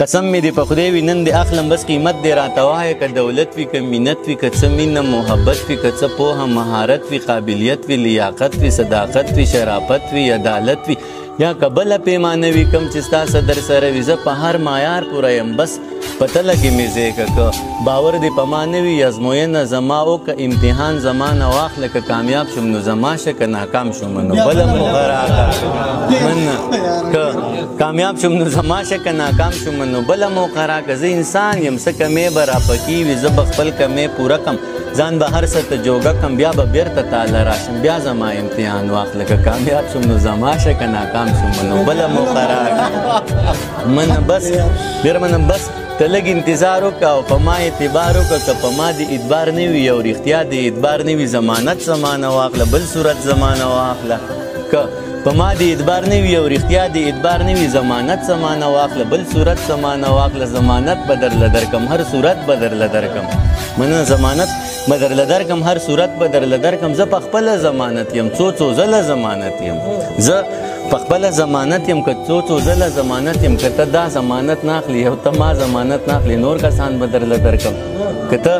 قسم می دی په خدای وی نن دی اخلم بس قیمت دی راته وای ک دولت وی ک مینت وی ک څه مینه محبت وی ک څه پوهه مهارت وی قابلیت وی لیاقت وی صداقت وی شرافت وی عدالت وی یا کبل پیمانه وی کم چې ستا صدر سره وی زه په هر معیار پوره یم بس پته لګې مې زیکه که باور دې په ما نه وي ازموینه زما او که امتحان زما نه واخله که کامیاب شم نو زما شه که ناکام شم نو بله موخه راکړه مننه که کامیاب شوم نو زما شک ناکام شوم نو بل موقع را که زه انسان یم څه کمې به راپکې وي زه به خپل کمې پوره کم ځان به هر څه ته جوګه کم بیا به بیرته تاله راشم بیا زما امتحان واخله که کامیاب شوم نو زما شه که ناکام شوم نو بله موقع راکړه منه بس ډېر منه بس ته لږ انتظار وکړه او په ما اعتبار وکړه که په ما د ادبار نه وي او رښتیا د ادبار نه وي ضمانت زمانه واخله بل صورت زمانه واخله که په ما دې ادبار نه وي او رښتیا دې ادبار نه وي ضمانت سمانه واخله بل صورت سمانه واخله ضمانت به درله درکم هر صورت به درله درکم مننه ضمانت به درله درکم هر صورت به درله درکم زه په خپله ضمانت یم څو څو ځله ضمانت یم زه په خپله ضمانت یم که څو څو ځله ضمانت یم که ته دا ضمانت نه اخلي او ته ما ضمانت نه اخلي نور کسان به درله درکم که ته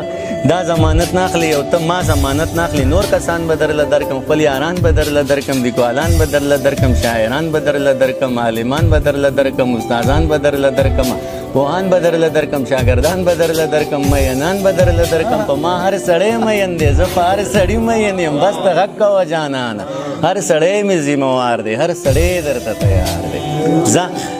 دا ضمانت نه اخلې او ته ما ضمانت نه اخلې نور کسان به درله درکم خپل یاران به درله درکم لیکوالان به درله درکم شاعران به درله درکم عالمان به درله درکم استادان به درله درکم پوهان به درله درکم شاګردان به درله درکم مینان به درله درکم په ما هر سړی مین دی زه په هر سړي مین یم بس ته غږ کوه جانانه هر سړی مې ذمه وار دی هر سړی درته تیار دی ځه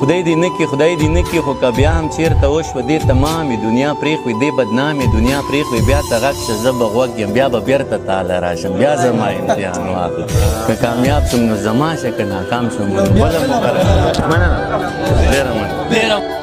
خدای دې نکي خدای دې نکي خو که بیا هم چیرته وشو دې تمامې دنیا پرېښوي دې بدنامې دنیا پرېښوي بیا ته غږ شه زه به غوږ یم بیا به بېرته تاله راشم بیا زما امتحان واخله که کامیاب شم نو زما شه که ناکام شم نو بله مقرره مننه ډېره مننه